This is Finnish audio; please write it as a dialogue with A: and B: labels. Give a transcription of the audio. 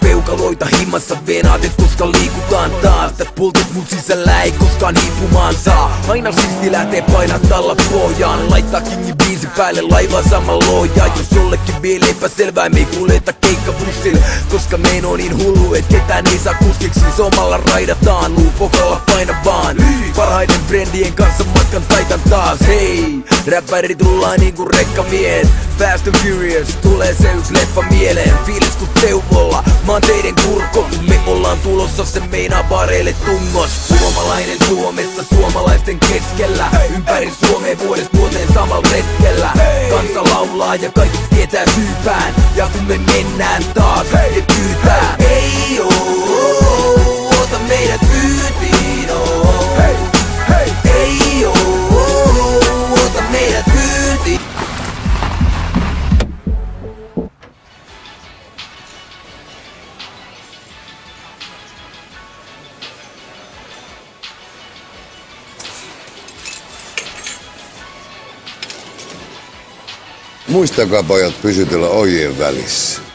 A: Peukaloita himmassa himassa venaatet koska liikutaan taas. Tät pultit mun sisällä ei koskaan hiipumaan saa. Aina sisti lähtee painaa talla pohjaan. Laittaa kingin biisi päälle laiva sama looja Jos jollekin vielä epäselvää me ei kuljeta keikkabussille Koska meen on niin hullu et ketään ei saa kuskiksi niin Somalla raidataan. Luupokalla paina vaan. Parhaiden frendien kanssa matkan taitan taas. Hei, räppäri tullaan niinku rekkamiehet Fast and Furious, tulee se yks leffa mieleen. Fiilis ku teuvolla, mä oon teidän kurkko. Kun me ollaan tulossa, se meinaa bareille tungos. Suomalainen Suomessa, suomalaisten keskellä. Ympäri Suomea vuodesta vuoteen samalla retkellä. Kansa laulaa ja kaikki tietää syypään. Ja kun me mennään taas, ne pyytää Ei oo,
B: Muistakaa pojat pysytellä ojien välissä.